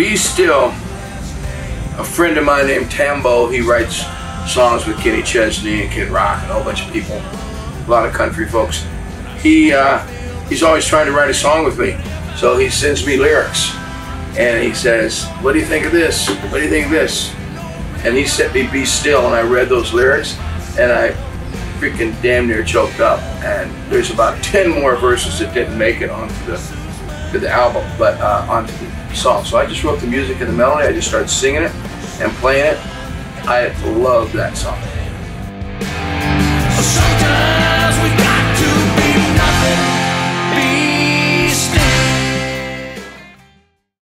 Be Still, a friend of mine named Tambo, he writes songs with Kenny Chesney and Kid Rock and a whole bunch of people, a lot of country folks. He uh, he's always trying to write a song with me, so he sends me lyrics, and he says, "What do you think of this? What do you think of this?" And he sent me "Be Still," and I read those lyrics, and I freaking damn near choked up. And there's about ten more verses that didn't make it onto the to the album, but uh, onto the song. So I just wrote the music and the melody. I just started singing it and playing it. I love that song.